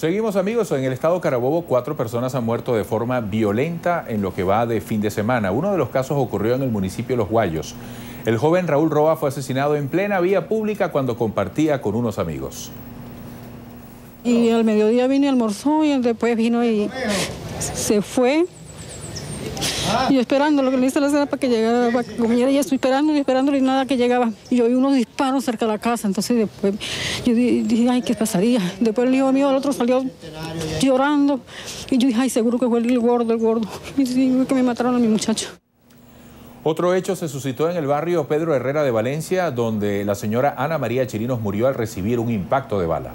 Seguimos amigos, en el estado Carabobo cuatro personas han muerto de forma violenta en lo que va de fin de semana. Uno de los casos ocurrió en el municipio Los Guayos. El joven Raúl Roa fue asesinado en plena vía pública cuando compartía con unos amigos. Y al mediodía vine, almorzó y después vino y se fue. Y yo esperando lo que le hice la cena para que llegara, para que comiera, y estoy esperando y esperando y nada que llegaba. Y yo oí unos disparos cerca de la casa, entonces después yo dije, ay, ¿qué pasaría? Después el hijo mío, el otro salió llorando y yo dije, ay, seguro que fue el gordo, el gordo. Y que me mataron a mi muchacho. Otro hecho se suscitó en el barrio Pedro Herrera de Valencia, donde la señora Ana María Chirinos murió al recibir un impacto de bala.